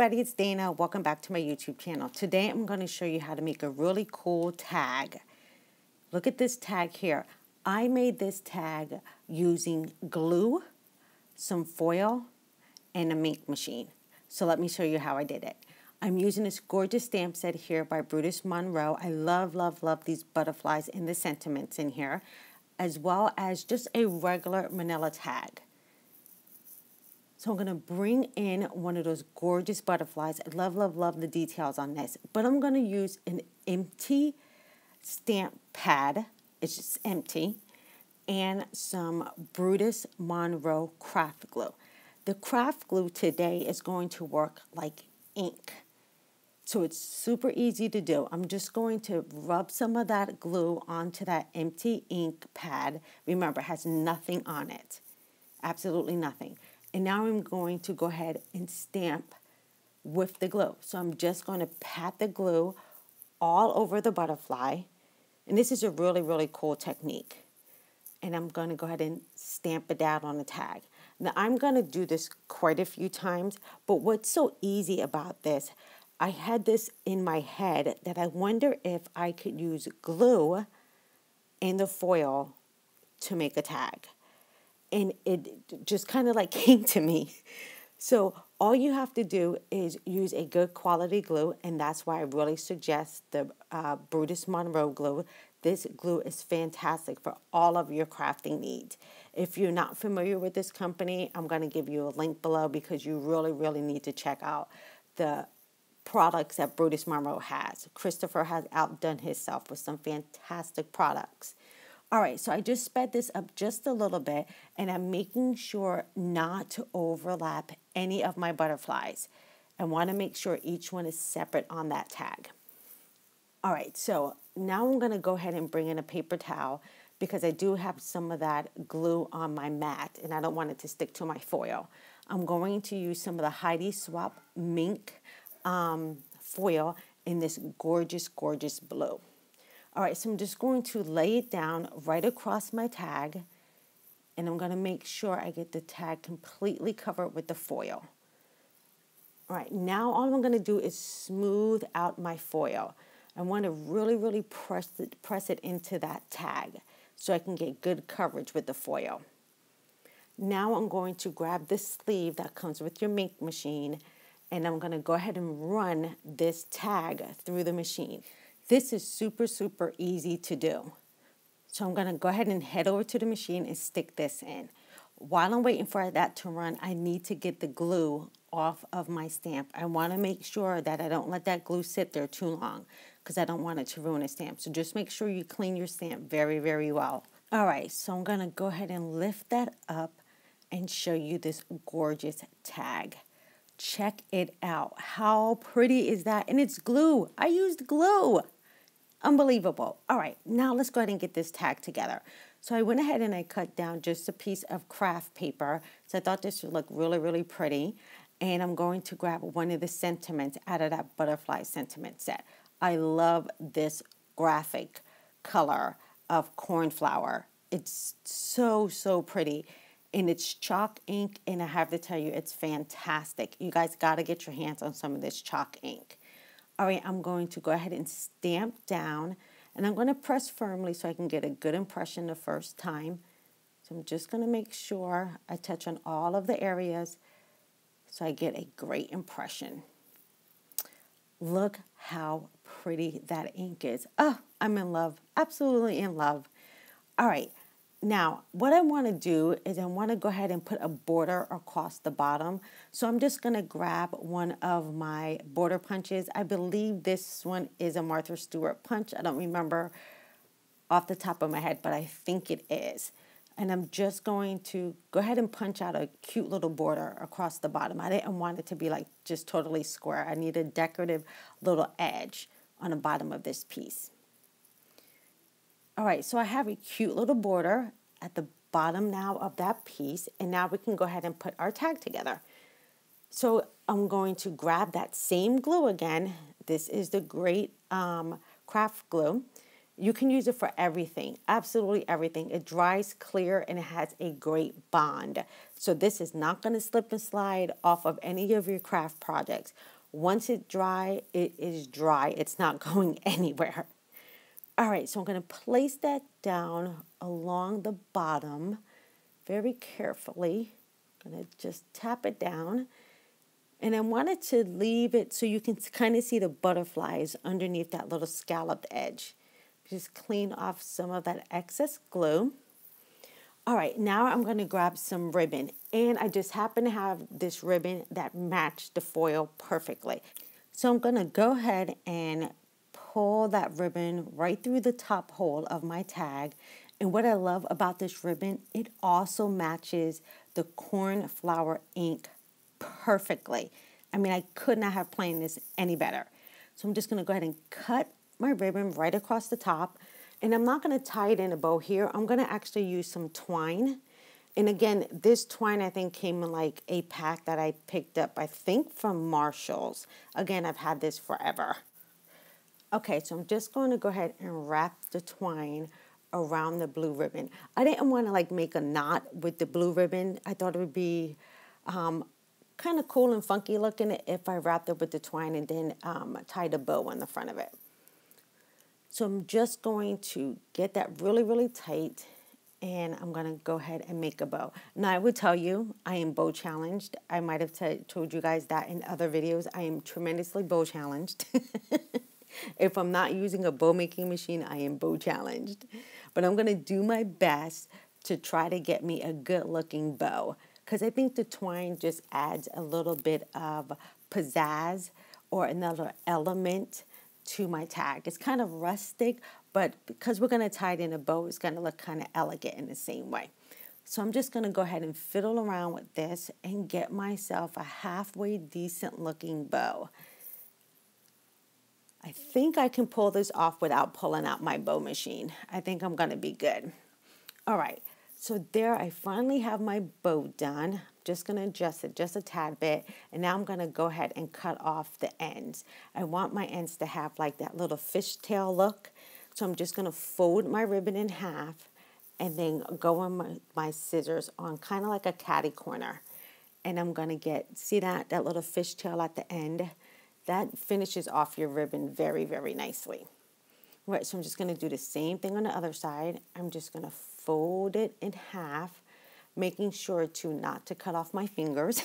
everybody, it's Dana. Welcome back to my YouTube channel. Today I'm going to show you how to make a really cool tag. Look at this tag here. I made this tag using glue, some foil, and a Minc machine. So let me show you how I did it. I'm using this gorgeous stamp set here by Brutus Monroe. I love, love, love these butterflies and the sentiments in here, as well as just a regular manila tag. So I'm going to bring in one of those gorgeous butterflies. I love, love, love the details on this. But I'm going to use an empty stamp pad. It's just empty. And some Brutus Monroe craft glue. The craft glue today is going to work like ink. So it's super easy to do. I'm just going to rub some of that glue onto that empty ink pad. Remember, it has nothing on it. Absolutely nothing. And now I'm going to go ahead and stamp with the glue. So I'm just going to pat the glue all over the butterfly. And this is a really, really cool technique. And I'm going to go ahead and stamp it out on the tag. Now I'm going to do this quite a few times, but what's so easy about this, I had this in my head that I wonder if I could use glue and the foil to make a tag and it just kind of like came to me. So all you have to do is use a good quality glue, and that's why I really suggest the uh, Brutus Monroe glue. This glue is fantastic for all of your crafting needs. If you're not familiar with this company, I'm going to give you a link below because you really, really need to check out the products that Brutus Monroe has. Christopher has outdone himself with some fantastic products. All right, so I just sped this up just a little bit and I'm making sure not to overlap any of my butterflies. I want to make sure each one is separate on that tag. All right, so now I'm going to go ahead and bring in a paper towel because I do have some of that glue on my mat and I don't want it to stick to my foil. I'm going to use some of the Heidi Swapp Minc um, foil in this gorgeous, gorgeous blue. All right, so I'm just going to lay it down right across my tag and I'm going to make sure I get the tag completely covered with the foil. All right, now all I'm going to do is smooth out my foil. I want to really, really press it, press it into that tag so I can get good coverage with the foil. Now I'm going to grab this sleeve that comes with your Minc machine and I'm going to go ahead and run this tag through the machine. This is super, super easy to do. So I'm to go ahead and head over to the machine and stick this in. While I'm waiting for that to run, I need to get the glue off of my stamp. I want to make sure that I don't let that glue sit there too long because I don't want it to ruin a stamp. So just make sure you clean your stamp very, very well. All right, so I'm to go ahead and lift that up and show you this gorgeous tag. Check it out. How pretty is that? And it's glue. I used glue. Unbelievable. All right, now let's go ahead and get this tag together. So I went ahead and I cut down just a piece of craft paper. So I thought this would look really, really pretty. And I'm going to grab one of the sentiments out of that butterfly sentiment set. I love this graphic color of cornflower. It's so, so pretty. And it's chalk ink, and I have to tell you, it's fantastic. You guys got to get your hands on some of this chalk ink. All right, I'm going to go ahead and stamp down and I'm going to press firmly so I can get a good impression the first time. So I'm just going to make sure I touch on all of the areas so I get a great impression. Look how pretty that ink is. Oh, I'm in love, absolutely in love. All right, now, what I want to do is I want to go ahead and put a border across the bottom. So I'm just going to grab one of my border punches. I believe this one is a Martha Stewart punch. I don't remember off the top of my head, but I think it is. And I'm just going to go ahead and punch out a cute little border across the bottom. I didn't want it to be like just totally square. I need a decorative little edge on the bottom of this piece. All right, so I have a cute little border at the bottom now of that piece, and now we can go ahead and put our tag together. So I'm going to grab that same glue again. This is the great um, craft glue. You can use it for everything, absolutely everything. It dries clear and it has a great bond. So this is not going to slip and slide off of any of your craft projects. Once it dry, it is dry. It's not going anywhere. All right, so I'm going to place that down along the bottom very carefully. I'm going to just tap it down. And I wanted to leave it so you can kind of see the butterflies underneath that little scalloped edge. Just clean off some of that excess glue. All right, now I'm going to grab some ribbon. And I just happen to have this ribbon that matched the foil perfectly. So I'm going to go ahead and pull that ribbon right through the top hole of my tag. And what I love about this ribbon, it also matches the cornflower ink perfectly. I mean, I could not have planned this any better. So I'm just going to go ahead and cut my ribbon right across the top. And I'm not going to tie it in a bow here. I'm going to actually use some twine. And again, this twine I think came in like a pack that I picked up, I think from Marshall's. Again, I've had this forever. Okay, so I'm just going to go ahead and wrap the twine around the blue ribbon. I didn't want to like make a knot with the blue ribbon. I thought it would be um, kind of cool and funky looking if I wrapped it with the twine and then um, tied a bow on the front of it. So I'm just going to get that really, really tight and I'm going to go ahead and make a bow. Now, I would tell you, I am bow challenged. I might have told you guys that in other videos. I am tremendously bow challenged. if I'm not using a bow making machine, I am bow challenged. But I'm going to do my best to try to get me a good looking bow because I think the twine just adds a little bit of pizzazz or another element to my tag. It's kind of rustic, but because we're going to tie it in a bow, it's going to look kind of elegant in the same way. So I'm just going to go ahead and fiddle around with this and get myself a halfway decent looking bow. I think I can pull this off without pulling out my bow machine. I think I'm to be good. All right, so there I finally have my bow done. Just going to adjust it just a tad bit. And now I'm to go ahead and cut off the ends. I want my ends to have like that little fishtail look. So I'm just to fold my ribbon in half and then go on my, my scissors on kind of like a catty corner. And I'm to get, see that, that little fishtail at the end? That finishes off your ribbon very, very nicely. All right, so I'm just going to do the same thing on the other side. I'm just going to fold it in half, making sure to not to cut off my fingers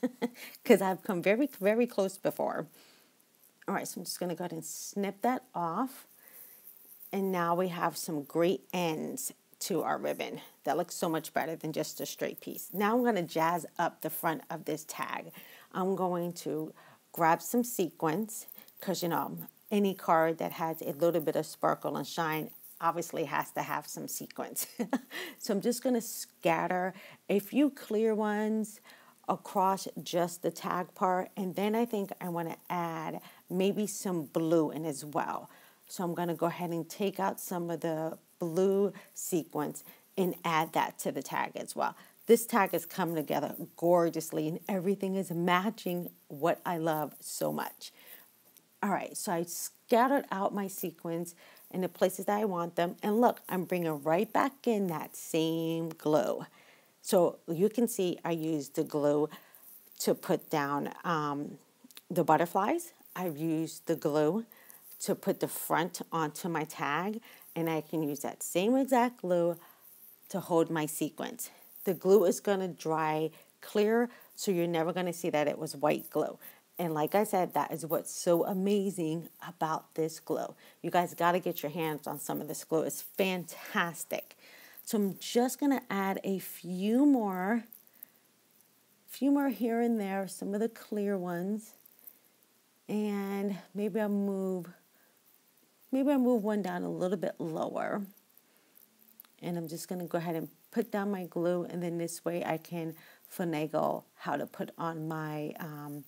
because I've come very, very close before. All right, so I'm just going to go ahead and snip that off. And now we have some great ends to our ribbon. That looks so much better than just a straight piece. Now I'm going to jazz up the front of this tag. I'm going to grab some sequins because, you know, any card that has a little bit of sparkle and shine obviously has to have some sequins. so I'm just going to scatter a few clear ones across just the tag part. And then I think I want to add maybe some blue in as well. So I'm going to go ahead and take out some of the blue sequins and add that to the tag as well. This tag has come together gorgeously and everything is matching what I love so much. All right, so I scattered out my sequins in the places that I want them. And look, I'm bringing right back in that same glue. So you can see I used the glue to put down um, the butterflies. I've used the glue to put the front onto my tag. And I can use that same exact glue to hold my sequins. The glue is going to dry clear, so you're never going to see that it was white glue. And like I said, that is what's so amazing about this glue. You guys got to get your hands on some of this glue. It's fantastic. So I'm just going to add a few more, a few more here and there, some of the clear ones. And maybe I'll move, maybe I'll move one down a little bit lower. And I'm just going to go ahead and put down my glue. And then this way I can finagle how to put on my um,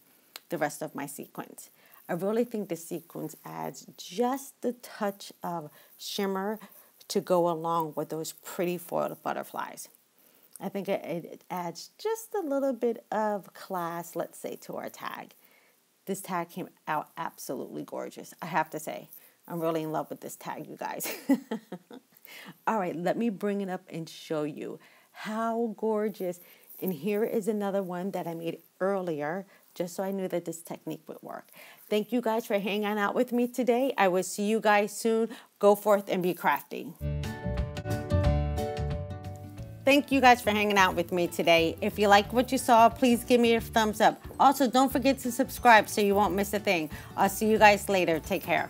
the rest of my sequins. I really think the sequins adds just the touch of shimmer to go along with those pretty foiled butterflies. I think it, it adds just a little bit of class, let's say, to our tag. This tag came out absolutely gorgeous, I have to say. I'm really in love with this tag, you guys. All right, let me bring it up and show you how gorgeous. And here is another one that I made earlier just so I knew that this technique would work. Thank you guys for hanging out with me today. I will see you guys soon. Go forth and be crafty. Thank you guys for hanging out with me today. If you like what you saw, please give me a thumbs up. Also, don't forget to subscribe so you won't miss a thing. I'll see you guys later. Take care.